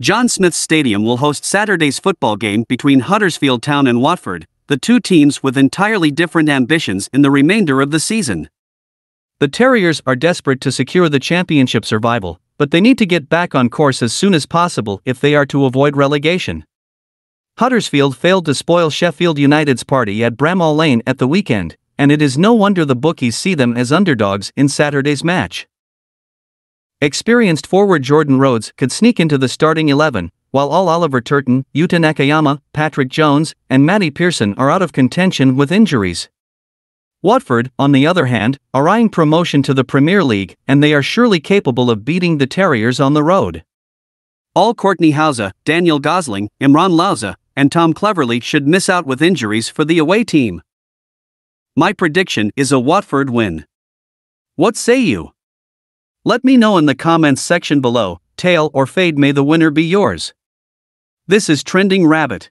John Smith Stadium will host Saturday's football game between Huddersfield Town and Watford, the two teams with entirely different ambitions in the remainder of the season. The Terriers are desperate to secure the championship survival, but they need to get back on course as soon as possible if they are to avoid relegation. Huddersfield failed to spoil Sheffield United's party at Bramall Lane at the weekend, and it is no wonder the bookies see them as underdogs in Saturday's match. Experienced forward Jordan Rhodes could sneak into the starting 11, while all Oliver Turton, Yuta Nakayama, Patrick Jones, and Matty Pearson are out of contention with injuries. Watford, on the other hand, are eyeing promotion to the Premier League, and they are surely capable of beating the Terriers on the road. All Kortney Hause, Daniel Gosling, Imran Louza, and Tom Cleverley should miss out with injuries for the away team. My prediction is a Watford win. What say you? Let me know in the comments section below, tail or fade may the winner be yours. This is Trending Rabbit.